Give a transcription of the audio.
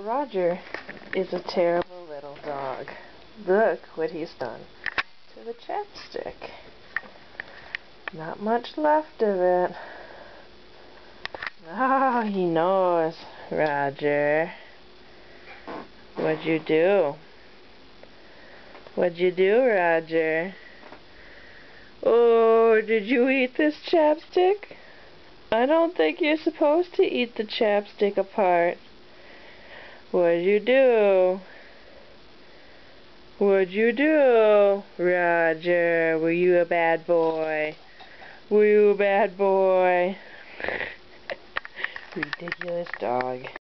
Roger is a terrible little dog. Look what he's done to the chapstick. Not much left of it. Oh, he knows, Roger. What'd you do? What'd you do, Roger? Oh, did you eat this chapstick? I don't think you're supposed to eat the chapstick apart. What'd you do? What'd you do? Roger, were you a bad boy? Were you a bad boy? Ridiculous dog.